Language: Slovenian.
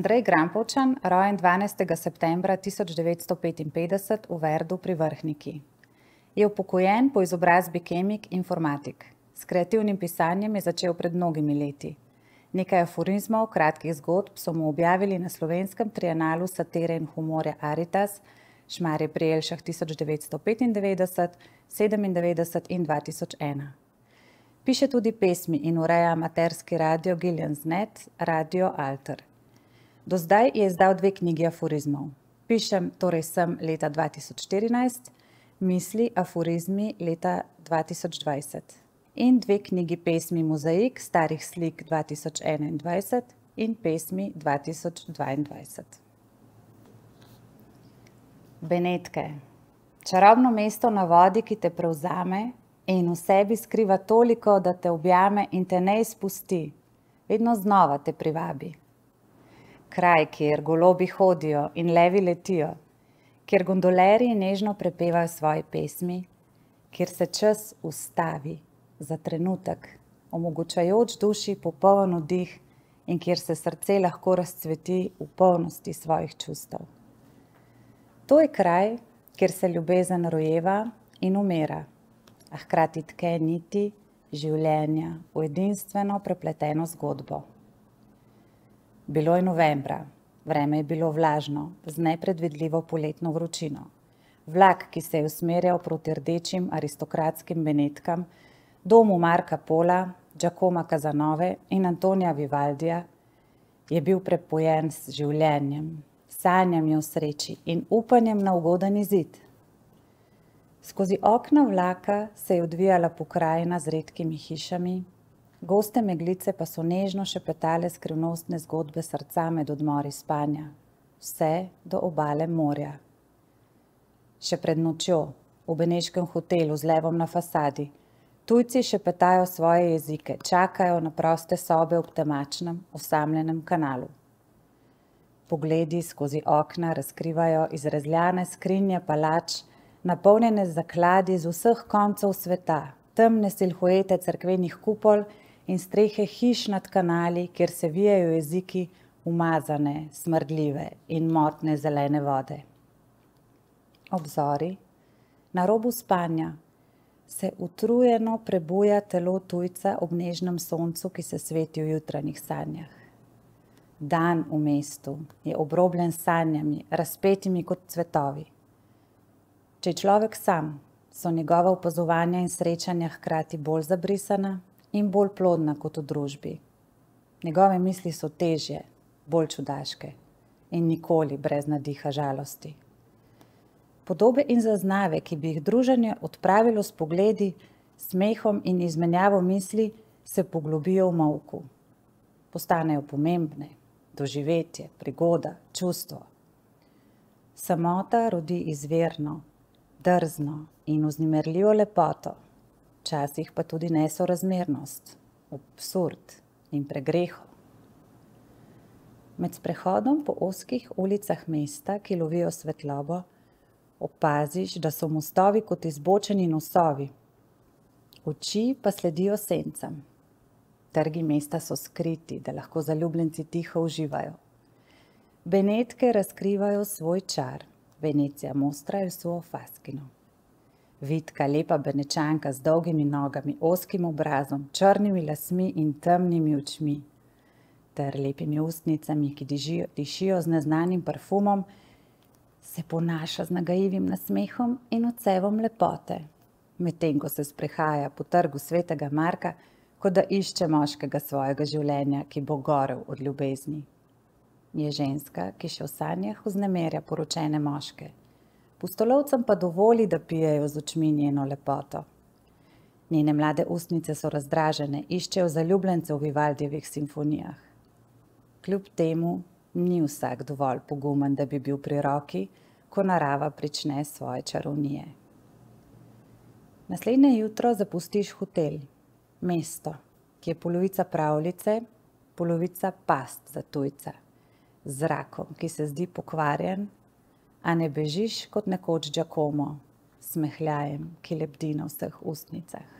Andrej Grampovčan, rojen 12. septembra 1955 v Verdu pri Vrhniki. Je upokojen po izobrazbi kemik informatik. S kreativnim pisanjem je začel pred mnogimi leti. Nekaj aforizmov, kratkih zgodb so mu objavili na slovenskem trianalu satire in humorja Aritas, Šmarje pri Elšah 1995, 97 in 2001. Piše tudi pesmi in ureja amaterski radio Gillian's Net, Radio Alter. Do zdaj je izdal dve knjigi aforizmov. Pišem torej sem leta 2014, Misli, aforizmi leta 2020 in dve knjigi pesmi Mozaik starih slik 2021 in pesmi 2022. Benetke. Čarobno mesto na vodi, ki te prevzame in v sebi skriva toliko, da te objame in te ne izpusti, vedno znova te privabi kraj, kjer golobi hodijo in levi letijo, kjer gondoleri nežno prepevajo svoje pesmi, kjer se čas ustavi za trenutek, omogočajoč duši popoln oddih in kjer se srce lahko razcveti v polnosti svojih čustev. To je kraj, kjer se ljubezen rojeva in umira, a hkrati tke niti življenja v edinstveno prepleteno zgodbo. Bilo je novembra, vreme je bilo vlažno, z nepredvidljivo poletno vročino. Vlak, ki se je usmerjal proti rdečim aristokratskim Benetkam, domu Marka Pola, Giacoma Kazanove in Antonija Vivaldija, je bil prepojen s življenjem, sanjami o sreči in upanjem na ugoden izid. Skozi okna vlaka se je odvijala pokrajina z redkimi hišami, Goste meglice pa so nežno šepetale skrivnostne zgodbe srca med odmori spanja, vse do obale morja. Še pred nočjo, v Beneškem hotelu z levom na fasadi, tujci šepetajo svoje jezike, čakajo na proste sobe ob temačnem, osamljenem kanalu. Pogledi skozi okna razkrivajo izrezljane skrinje palač, napolnjene zakladi z vseh koncev sveta, temne silhuete cerkvenih kupol in strehe hiš nad kanali, kjer se vijajo jeziki umazane, smrdljive in motne zelene vode. Obzori, na robu spanja, se utrujeno prebuja telo tujca ob nežnem soncu, ki se sveti v jutranjih sanjah. Dan v mestu je obrobljen sanjami, razpetimi kot cvetovi. Če je človek sam, so njegova opazovanja in srečanja hkrati bolj zabrisana in bolj plodna kot v družbi. Njegove misli so težje, bolj čudaške in nikoli brez nadiha žalosti. Podobe in zaznave, ki bi jih druženje odpravilo s pogledi, smehom in izmenjavo misli, se poglobijo v molku. Postanejo pomembne, doživetje, prigoda, čustvo. Samota rodi izvirno, drzno in vznemirljivo lepoto včasih pa tudi nesorazmernost, absurd in pregreho. Med sprehodom po oskih ulicah mesta, ki lovijo svetlobo, opaziš, da so mostovi kot izbočeni nosovi, oči pa sledijo sencam. Trgi mesta so skriti, da lahko zaljubljenci tiho uživajo. Benetke razkrivajo svoj čar, Venecija mostra il suo faskino. Vitka, lepa benečanka z dolgimi nogami, oskim obrazom, črnimi lasmi in temnimi očmi, ter lepimi ustnicami, ki dižijo, dišijo z neznanim parfumom, se ponaša z nagajivim nasmehom in odsevom lepote, medtem ko se sprehaja po trgu svetega Marka, kot da išče moškega svojega življenja, ki bo gorel od ljubezni. Je ženska, ki še v sanjah vznemerja poročene moške, pustolovcem pa dovoli, da pijejo z očmi njeno lepoto. Njene mlade ustnice so razdražene, iščejo zaljubljence v Vivaldjevih simfonijah. Kljub temu ni vsak dovolj pogumen, da bi bil pri roki, ko narava prične svoje čarovnije. Naslednje jutro zapustiš hotel, mesto, ki je polovica pravljice, polovica past za tujca, z zrakom, ki se zdi pokvarjen a ne bežiš kot nekoč Giacomo, smehljajem, ki lebdi na vseh ustnicah.